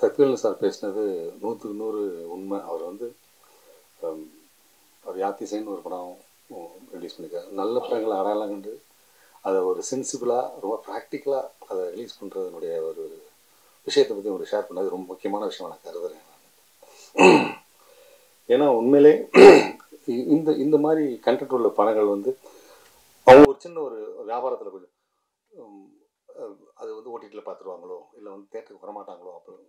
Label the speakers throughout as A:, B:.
A: சத்யவேலு sir பேசினது நூற்றுக்கு நூறு உண்மை. அவர் வந்து அவர் யாத்திசைன்னு ஒரு படம் ரிலீஸ் பண்ணியிருக்காரு நல்ல படங்களை அடையாளம் கண்டு அதை ஒரு சென்சிபிளாக ரொம்ப ப்ராக்டிக்கலாக அதை ரிலீஸ் பண்ணுறதுனுடைய ஒரு விஷயத்தை பற்றி ஒரு ஷேர் பண்ணது ரொம்ப முக்கியமான விஷயம் நான் கருதுறேன் நான். ஏன்னா உண்மையிலே இ- இந்த இந்த மாதிரி கண்டென்ட் உள்ள படங்கள் வந்து அவங்க ஒரு சின்ன ஒரு வியாபாரத்தில் கொஞ்சம் அது வந்து ஓடிடியில் பார்த்துருவாங்களோ இல்லை வந்து தேட்டருக்கு வரமாட்டாங்களோ? அப்புறம்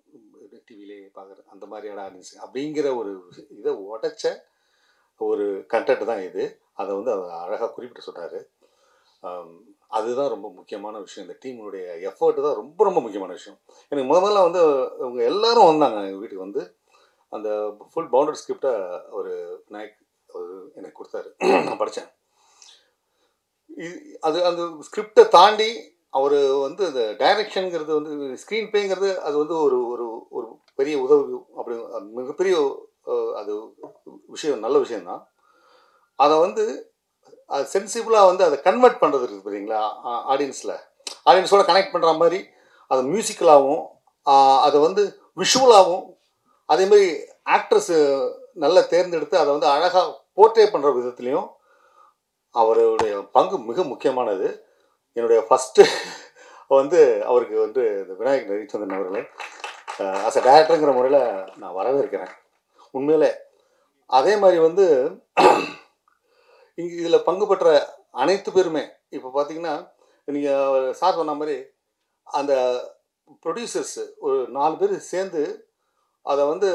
A: டிவிலே பார்க்குற அந்த மாதிரியான ஆடியன்ஸ் அப்படிங்கிற ஒரு இதை உடைச்ச ஒரு கண்டென்ட் தான் இது. அதை வந்து அவர் அழகாக குறிப்பிட்டு சொன்னார் அதுதான் ரொம்ப முக்கியமான விஷயம். இந்த டீமுடைய எஃபர்ட் தான் ரொம்ப ரொம்ப முக்கியமான விஷயம். எனக்கு முத முதல்ல வந்து அவங்க எல்லாரும் வந்தாங்க எங்கள் வீட்டுக்கு வந்து. அந்த ஃபுல் பவுண்டட் ஸ்கிரிப்டை ஒரு நாயக் எனக்கு கொடுத்தாரு. நான் படித்தேன் இது அது அந்த ஸ்கிரிப்டை தாண்டி அவர் வந்து அந்த டைரக்ஷனுங்கிறது வந்து ஸ்க்ரீன் பேங்கிறது அது வந்து ஒரு ஒரு ஒரு பெரிய உதவி அப்படி மிகப்பெரிய அது விஷயம் நல்ல விஷயந்தான் அதை வந்து அது சென்சிபிளாக வந்து அதை கன்வெர்ட் பண்ணுறது இருக்குது பார்த்தீங்களா ஆடியன்ஸில் ஆடியன்ஸோட கனெக்ட் பண்ணுற மாதிரி அது மியூசிக்கலாகவும் அதை வந்து விஷுவலாகவும் அதே மாதிரி ஆக்ட்ரஸ் நல்லா தேர்ந்தெடுத்து அதை வந்து அழகாக போர்ட்ரே பண்ணுற விதத்துலேயும் அவருடைய பங்கு மிக முக்கியமானது. என்னுடைய ஃபஸ்ட்டு வந்து அவருக்கு வந்து இந்த விநாயகர் ரவிச்சந்திரன் அவர்களை அஸ் அ டேரக்டருங்கிற முறையில் நான் வரவேற்கிறேன். உண்மையிலே அதே மாதிரி வந்து இங்கே இதில் பங்கு பெற்ற அனைத்து பேருமே இப்போ பார்த்தீங்கன்னா நீங்கள் சார் சொன்ன மாதிரி அந்த ப்ரொடியூசர்ஸு ஒரு நாலு பேர் சேர்ந்து அதை வந்து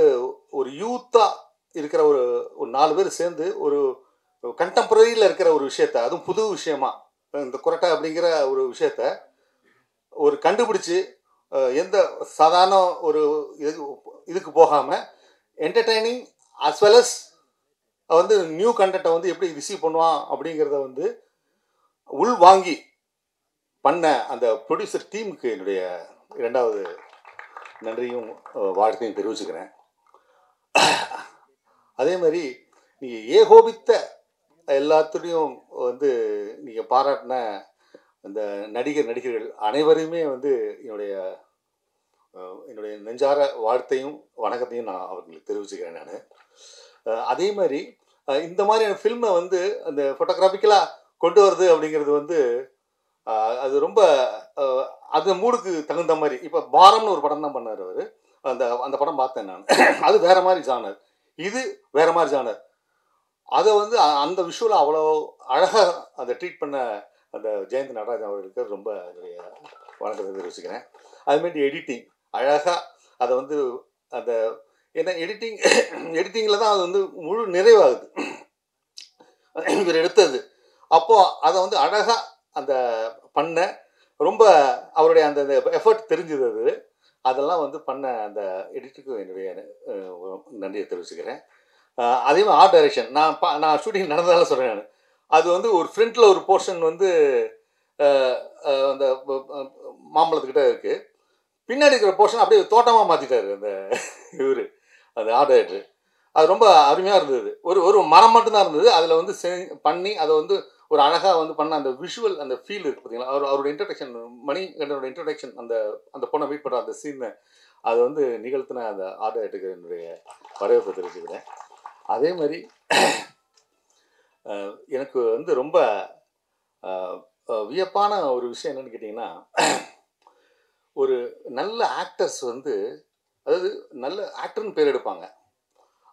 A: ஒரு யூத்தாக இருக்கிற ஒரு ஒரு நாலு பேர் சேர்ந்து ஒரு கண்டெம்பரரியில் இருக்கிற ஒரு விஷயத்த அதுவும் புது விஷயமா இந்த குரட்டை அப்படிங்கிற ஒரு விஷயத்த ஒரு கண்டுபிடிச்சு எந்த சாதாரண ஒரு இது இதுக்கு போகாமல் என்டர்டைனிங் அஸ் வெல் அஸ் வந்து நியூ கண்டென்ட்டை வந்து எப்படி ரிசீவ் பண்ணுவான் அப்படிங்கிறத வந்து உள் வாங்கி பண்ண அந்த ப்ரொடியூசர் டீமுக்கு என்னுடைய இரண்டாவது நன்றியும் அஹ், வாழ்த்தையும் தெரிவிச்சுக்கிறேன். அதே மாதிரி நீங்கள் ஏகோபித்த எல்லாத்துலேயும் வந்து நீங்கள் பாராட்டின அந்த நடிகர் நடிகர்கள் அனைவரையுமே வந்து என்னுடைய என்னுடைய நெஞ்சார வாழ்த்தையும் வணக்கத்தையும் நான் அவர்களுக்கு தெரிவிச்சுக்கிறேன் நான். அதே மாதிரி இந்த மாதிரியான ஃபில்மை வந்து அந்த ஃபோட்டோகிராஃபிக்கலாக கொண்டு வருது அப்படிங்கிறது வந்து அது ரொம்ப அந்த மூடுக்கு தகுந்த மாதிரி இப்போ பாரம்னு ஒரு படம் தான் பண்ணார் அவர். அந்த அந்த படம் பார்த்தேன் நான். அது வேற மாதிரி ஜானர் இது வேற மாதிரி ஜானர் அதை வந்து அந்த விஷுவலை அவ்வளோ அழகாக அதை ட்ரீட் பண்ண அந்த ஜெயந்த் நடராஜன் அவர்களுக்கு ரொம்ப என்னுடைய வணக்கத்தை தெரிவிச்சுக்கிறேன். அதுமாரி எடிட்டிங் அழகாக அதை வந்து அந்த ஏன்னா எடிட்டிங் எடிட்டிங்கில் தான் அது வந்து முழு நிறைவாகுது. இவர் எடுத்தது. அப்போது அதை வந்து அழகாக அந்த பண்ண ரொம்ப அவருடைய அந்த எஃபர்ட் தெரிஞ்சது அது. அதெல்லாம் வந்து பண்ண அந்த எடிட்டருக்கு என்னுடைய நன்றியை தெரிவிச்சுக்கிறேன். அதே மாதிரி ஆர்ட் டைரக்ஷன் நான் பா நான் ஷூட்டிங் நடந்ததால சொல்கிறேன் நான். அது வந்து ஒரு ஃப்ரண்ட்டில் ஒரு போர்ஷன் வந்து அந்த மாம்பழத்துக்கிட்ட இருக்குது பின்னாடி இருக்கிற போர்ஷன் அப்படியே தோட்டமாக மாற்றிட்டாரு அந்த இவர். அந்த ஆர்ட் டைரக்டர் அது ரொம்ப அருமையாக இருந்தது. ஒரு ஒரு மரம் மட்டும்தான் இருந்தது. அதில் வந்து செ- பண்ணி அதை வந்து ஒரு அழகாக வந்து பண்ண அந்த விஷுவல் அந்த ஃபீல் இருக்குது பார்த்தீங்களா அவர் அவரோட இன்ட்ரடக்ஷன் மணிகண்டனோட இன்ட்ரடக்ஷன் அந்த அந்த பொண்ணை மீட் பண்ணுற அந்த சீனை அது வந்து நிகழ்த்தின அந்த ஆர்ட் டைரக்டருக்கு என்னுடைய வரவேற்பு தெரிவிச்சுக்கிறேன். அதே மாதிரி எனக்கு வந்து ரொம்ப வியப்பான ஒரு விஷயம் என்னென்னு கேட்டிங்கன்னா ஒரு நல்ல ஆக்டர்ஸ் வந்து அதாவது நல்ல ஆக்டர்னு பேர் எடுப்பாங்க.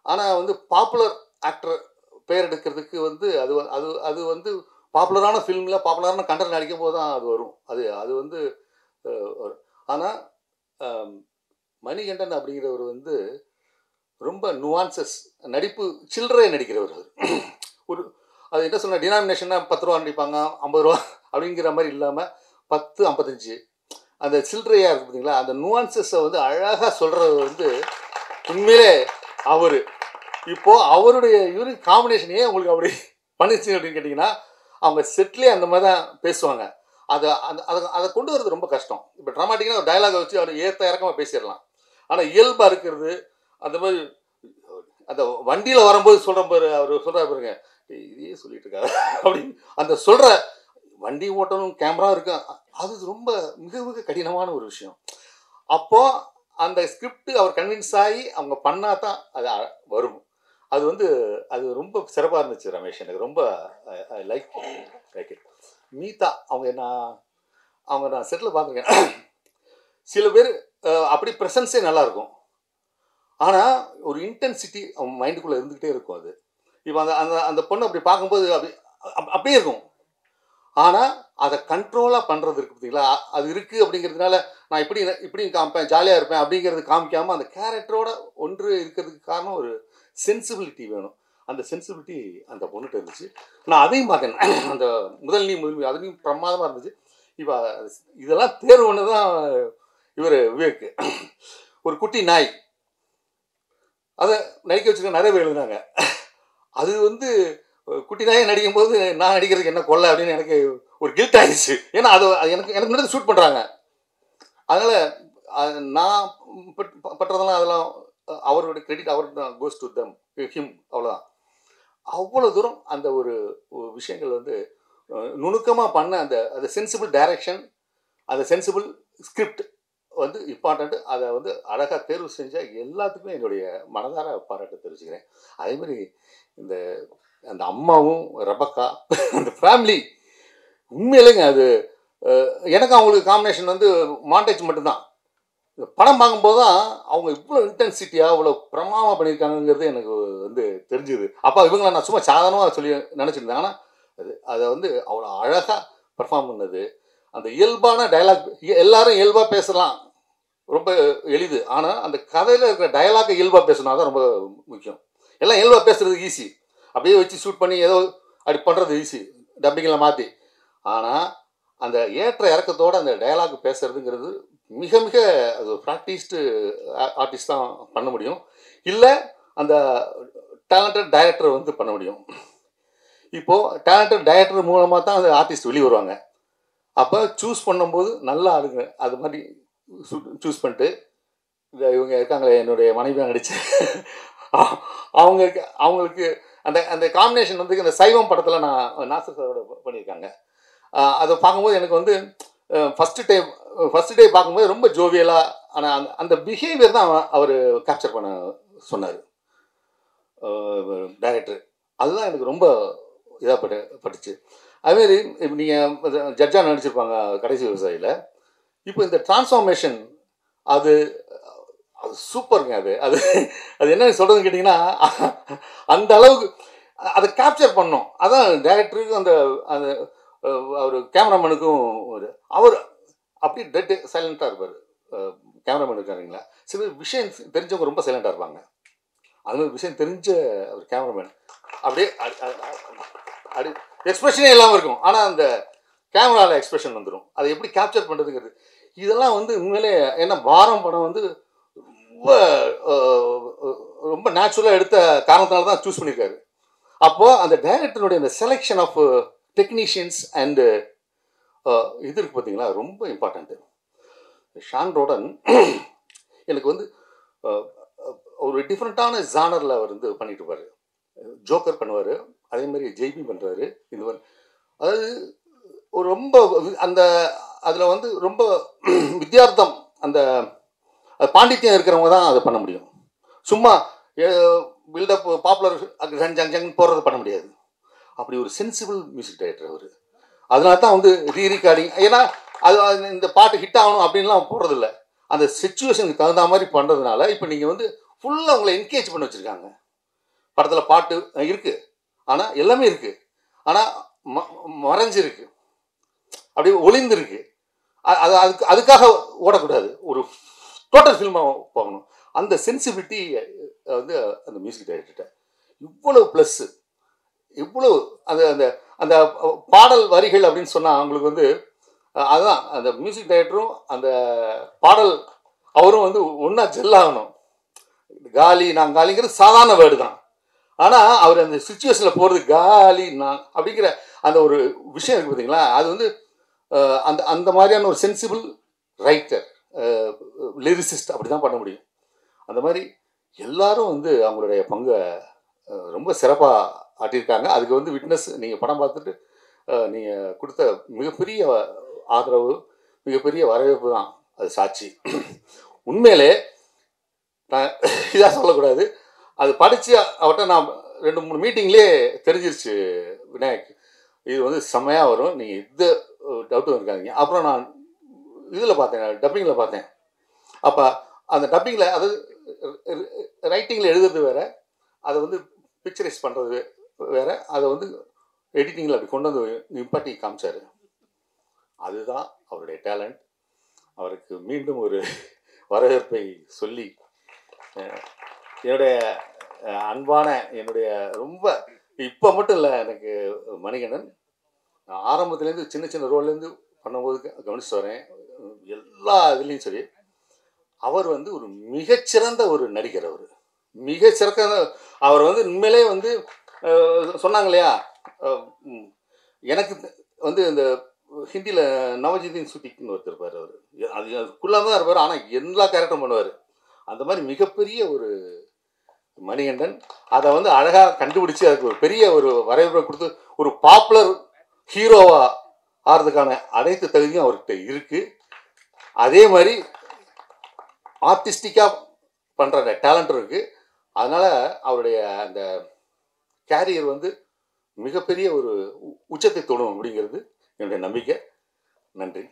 A: ஆனால் வந்து பாப்புலர் ஆக்டர் பேர் எடுக்கிறதுக்கு வந்து அது அது அது வந்து பாப்புலரான ஃபிலிமில் பாப்புலரான கண்டென்ட் நடிக்கும் போது தான் அது வரும். அது அது வந்து ஆனால் மணிகண்டன் அப்படிங்கிறவர் வந்து ரொம்ப நுவான்சஸ் நடிப்பு சில்லறை நடிக்கிறவர் ஒரு அது என்ன சொல்ல டினாமினேஷன்னா பத்து ரூபா நடிப்பாங்க ஐம்பது ரூபா அப்படிங்கிற மாதிரி இல்லாமல் பத்து ஐம்பத்தஞ்சு. அந்த சில்லறையாக இருக்குது பார்த்தீங்களா அந்த நுவான்சஸை வந்து அழகாக சொல்கிறது வந்து உண்மையிலே அவர். இப்போ அவருடைய யூனிக் காம்பினேஷனையே உங்களுக்கு அப்படி பண்ணிச்சு அப்படின்னு கேட்டிங்கன்னா அவங்க செட்லேயே அந்த மாதிரி தான் பேசுவாங்க. அதை அந்த அதை அதை கொண்டு வரது ரொம்ப கஷ்டம். இப்போ ட்ராமாட்டிக்காக ஒரு டயலாகை வச்சு அவர் ஏற்ற இறக்கமாக பேசிடலாம். ஆனால் இயல்பாக இருக்கிறது அந்த மாதிரி அந்த வண்டியில் வரும்போது சொல்கிற பாரு அவர் சொல்கிறார் பாருங்க இதையே சொல்லிட்டு இருக்காரு. அப்படின்னு அந்த சொல்கிற வண்டி ஓட்டணும் கேமரா இருக்கு அது ரொம்ப மிக மிக கடினமான ஒரு விஷயம். அப்போது அந்த ஸ்கிரிப்ட் அவர் கன்வின்ஸ் ஆகி அவங்க பண்ணால் தான் அது வரும். அது வந்து அது ரொம்ப சிறப்பாக இருந்துச்சு ரமேஷ் எனக்கு ரொம்ப லைக் லைக் இட் மீதா அவங்க நான் அவங்க நான் செட்டில் பார்த்துருக்கேன். சில பேர் அப்படி ப்ரெசன்ஸே நல்லாயிருக்கும் ஆனால் ஒரு இன்டென்சிட்டி அவன் மைண்டுக்குள்ளே இருந்துக்கிட்டே இருக்கும் அது. இப்போ அந்த அந்த அந்த பொண்ணு அப்படி பார்க்கும்போது அப்படி அப்படியே இருக்கும். ஆனால் அதை கண்ட்ரோலாக பண்ணுறது இருக்கு பார்த்தீங்களா அது இருக்குது அப்படிங்கிறதுனால நான் இப்படி இப்படி காமிப்பேன் ஜாலியாக இருப்பேன் அப்படிங்கிறது காமிக்காமல் அந்த கேரக்டரோட ஒன்று இருக்கிறதுக்கு காரணம் ஒரு சென்சிபிலிட்டி வேணும். அந்த சென்சிபிலிட்டி அந்த பொண்ணுகிட்ட இருந்துச்சு. நான் அதையும் பார்த்தேன். அந்த முதல் நீ முதல் அதுலேயும் பிரமாதமாக இருந்துச்சு. இப்போ இதெல்லாம் தேர்வு ஒன்று தான் இவர் விவேக். ஒரு குட்டி நாய். அதை நடிக்க வச்சுருக்க நிறைய பேர் எழுதினாங்க. அது வந்து குட்டி நாயை நடிக்கும் போது நான் நடிக்கிறதுக்கு என்ன கொல்ல அப்படின்னு எனக்கு ஒரு கில்ட் ஆயிடுச்சு. ஏன்னா அது அது எனக்கு எனக்கு முன்னாடி ஷூட் பண்ணுறாங்க அதனால் நான் பட்- அதெல்லாம் அவருடைய கிரெடிட் அவர் தான் கோஸ் டு தம் ஹிம் அவ்வளோதான் அவ்வளோ தூரம் அந்த ஒரு விஷயங்கள் வந்து நுணுக்கமாக பண்ண அந்த அந்த சென்சிபிள் டைரக்ஷன் அந்த சென்சிபிள் ஸ்கிரிப்ட் வந்து இம்பார்ட்டண்ட்டு அதை வந்து அழகாக தேர்வு செஞ்ச எல்லாத்துக்குமே என்னுடைய மனதார பாராட்டு தெரிவிச்சுக்கிறேன். அதேமாதிரி இந்த அந்த அம்மாவும் ரபக்கா அந்த ஃபேமிலி உண்மையிலேங்க அது எனக்கு அவங்களுக்கு காம்பினேஷன் வந்து மாண்டேஜ் மட்டும்தான். இந்த படம் பார்க்கும்போது தான் அவங்க இவ்வளோ இன்டென்சிட்டியாக இவ்வளோ பிரமாதமாக பண்ணியிருக்காங்கங்கிறது எனக்கு வந்து தெரிஞ்சுது. அப்போ இவங்களை நான் சும்மா சாதாரணமாக சொல்லி நினச்சிருந்தேன். ஆனால் அது அதை வந்து அவ்வளோ அழகாக பெர்ஃபார்ம் பண்ணது. அந்த இயல்பான டயலாக் எல்லாரும் இயல்பாக பேசலாம். ரொம்ப எளிது. ஆனால் அந்த கதையில் இருக்கிற டயலாக்கை இயல்பாக பேசினா தான் ரொம்ப முக்கியம். எல்லாம் இயல்பாக பேசுறது ஈஸி அப்படியே வச்சு ஷூட் பண்ணி ஏதோ அப்படி பண்ணுறது ஈஸி டப்பிங்கில் மாற்றி ஆனால் அந்த ஏற்ற இறக்கத்தோடு அந்த டயலாக் பேசுறதுங்கிறது மிக மிக அது ப்ராக்டிஸ்டு ஆர்டிஸ்ட் தான் பண்ண முடியும். இல்லை அந்த டேலண்டட் டைரக்டர் வந்து பண்ண முடியும். இப்போது டேலண்டட் டைரக்டர் மூலமாக தான் அந்த ஆர்டிஸ்ட் வெளியே வருவாங்க. அப்போ சூஸ் பண்ணும்போது நல்லா ஆளுங்க அது மாதிரி சூஸ் பண்ணிட்டு இந்த இவங்க இருக்காங்களே என்னுடைய மனைவியாக நடிச்சு. அவங்களுக்கு அவங்களுக்கு அந்த அந்த காம்பினேஷன் வந்து இந்த சைவம் படத்தில் நான் நாசர் சாரோட பண்ணியிருக்காங்க. அதை பார்க்கும்போது எனக்கு வந்து ஃபஸ்ட்டு டே ஃபஸ்ட்டு டே பார்க்கும்போது ரொம்ப ஜோவியலாக ஆனால் அந்த அந்த பிஹேவியர் தான் அவர் கேப்சர் பண்ண சொன்னார். டைரக்டர் அதுதான் எனக்கு ரொம்ப இதாக பட்டு பட்டுச்சு. அதுமாரி இப்போ நீங்கள் ஜட்ஜாக நடிச்சிருப்பாங்க கடைசி விவசாயியில். இப்போ இந்த டிரான்ஸ்ஃபார்மேஷன் அது அது சூப்பருங்க அது. அது அது என்ன சொல்கிறதுன்னு கேட்டிங்கன்னா அந்த அளவுக்கு அதை கேப்சர் பண்ணோம் அதான் டேரக்டருக்கும் அந்த அந்த அவர் கேமராமேனுக்கும் ஒரு அவர் அப்படியே டெட்டு சைலண்ட்டாக இருப்பார். கேமராமேன் இருக்காருங்களா? சில விஷயம் தெரிஞ்சவங்க ரொம்ப சைலண்ட்டாக இருப்பாங்க. அது மாதிரி விஷயம் தெரிஞ்ச ஒரு கேமராமேன் அப்படியே அடி அப்படி எக்ஸ்பிரஷனே இல்லாமல் இருக்கும். ஆனால் அந்த கேமராவில் எக்ஸ்பிரஷன் வந்துடும் அதை எப்படி கேப்சர் பண்ணுறதுங்கிறது இதெல்லாம் வந்து உண்மையிலே ஏன்னா பாரம் படம் வந்து ரொம்ப ரொம்ப நேச்சுரலாக எடுத்த காரணத்தினால தான் சூஸ் பண்ணியிருக்காரு அப்போது அந்த டைரக்டருடைய அந்த செலெக்ஷன் ஆஃப் டெக்னீஷியன்ஸ் அண்டு இது இருக்குது பார்த்தீங்களா ரொம்ப இம்பார்ட்டண்ட்டு ஷான் ரோடன் எனக்கு வந்து ஒரு டிஃப்ரெண்ட்டான ஜானரில் அவர் வந்து பண்ணிட்டு இருப்பார். ஜோக்கர் பண்ணுவார். அதே மாதிரி ஜெய்பி பண்ணுறாரு இந்த அதாவது ஒரு ரொம்ப அந்த அதில் வந்து ரொம்ப வித்தியார்த்தம். அந்த பாண்டித்யம் இருக்கிறவங்க தான் அதை பண்ண முடியும். சும்மா பில்டப் பாப்புலர் ஜங் ஜங் ஜங் போடுறது பண்ண முடியாது. அப்படி ஒரு சென்சிபிள் மியூசிக் டைரக்டர் அவர். அதனால தான் வந்து ரீ ரெக்கார்டிங் ஏன்னா அது அது இந்த பாட்டு ஹிட் ஆகணும் அப்படின்லாம் போடுறதில்ல அந்த சுச்சுவேஷனுக்கு தகுந்த மாதிரி பண்ணுறதுனால இப்போ நீங்கள் வந்து ஃபுல்லாக உங்களை என்கேஜ் பண்ண வச்சுருக்காங்க. படத்தில் பாட்டு இருக்குது ஆனால் எல்லாமே இருக்குது ஆனால் ம மறைஞ்சிருக்கு. அப்படியே ஒளிந்திருக்கு. அது அதுக்கு அதுக்காக ஓடக்கூடாது. ஒரு டோட்டல் ஃபில்மாக போகணும் அந்த சென்சிபிலிட்டி வந்து அந்த மியூசிக் டைரக்டர்கிட்ட இவ்வளோ ப்ளஸ்ஸு இவ்வளோ அந்த அந்த அந்த பாடல் வரிகள் அப்படின்னு சொன்னால் அவங்களுக்கு வந்து அதுதான். அந்த மியூசிக் டைரக்டரும் அந்த பாடல் அவரும் வந்து ஒன்றா ஜெல்லாகணும் காலி நான் காலிங்கிறது சாதாரண வேர்டு தான். ஆனால் அவர் அந்த சுச்சுவேஷனில் போகிறது காலி நான் அப்படிங்கிற அந்த ஒரு விஷயம் இருக்குது பார்த்தீங்களா அது வந்து அந்த அந்த மாதிரியான ஒரு சென்சிபிள் ரைட்டர் லிரிசிஸ்ட் அப்படி தான் பண்ண முடியும். அந்த மாதிரி எல்லாரும் வந்து அவங்களுடைய பங்கை ரொம்ப சிறப்பாக ஆட்டியிருக்காங்க. அதுக்கு வந்து விட்னஸ் நீங்கள் படம் பார்த்துட்டு நீங்கள் கொடுத்த மிகப்பெரிய ஆதரவு மிகப்பெரிய வரவேற்பு தான். அது சாட்சி. உண்மையிலே நான் இதாக சொல்லக்கூடாது. அது படித்து அவர்கிட்ட நான் ரெண்டு மூணு மீட்டிங்லேயே தெரிஞ்சிருச்சு விநாயக். இது வந்து செம்மையாக வரும். நீங்கள் எந்த டவுட்டும் இருக்காதீங்க. அப்புறம் நான் இதில் பார்த்தேன் டப்பிங்கில் பார்த்தேன். அப்போ அந்த டப்பிங்கில் அதாவது ரைட்டிங்கில் எழுதுறது வேறு அதை வந்து பிக்சரைஸ் பண்ணுறது வேறு அதை வந்து எடிட்டிங்கில் அப்படி கொண்டு வந்து நிப்பாட்டி காமிச்சார். அதுதான் அவருடைய டேலண்ட் அவருக்கு மீண்டும் ஒரு வரவேற்பை சொல்லி என்னுடைய அன்பான என்னுடைய ரொம்ப இப்போ மட்டும் இல்லை எனக்கு மணிகண்டன் நான் ஆரம்பத்துலேருந்து சின்ன சின்ன ரோல்லேருந்து பண்ணும்போது க- கவனிச்சு வரேன். எல்லா இதுலேயும் சரி அவர் வந்து ஒரு மிகச்சிறந்த ஒரு நடிகர் அவர். மிகச்சிறந்த அவர் வந்து உண்மையிலே வந்து சொன்னாங்க இல்லையா எனக்கு வந்து இந்த ஹிந்தியில் நவஜிதின் சுட்டிக்குன்னு ஒருத்தருப்பார் அவர். அது அதுக்குள்ளாக தான் இருப்பார் ஆனால் எல்லா கேரக்டரும் பண்ணுவார். அந்த மாதிரி மிகப்பெரிய ஒரு மணிகண்டன் அதை வந்து அழகாக கண்டுபிடிச்சு அதுக்கு ஒரு பெரிய ஒரு வரவேற்பை கொடுத்து ஒரு பாப்புலர் ஹீரோவா ஆகிறதுக்கான அனைத்து தகுதியும் அவர்கிட்ட இருக்கு. அதே மாதிரி ஆர்டிஸ்டிக்காக பண்ணுற டேலண்ட் இருக்கு. அதனால அவருடைய அந்த கேரியர் வந்து மிகப்பெரிய ஒரு உச்சத்தை தொடும் அப்படிங்கிறது என்னுடைய நம்பிக்கை. நன்றி.